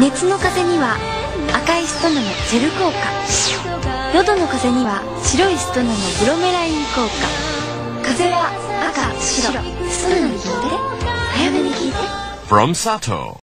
熱の風には赤いストナのジェル効果。喉の風には白いストナのブロメライン効果。風は赤白。ストナに聞いて早めに聞いて。From Sato.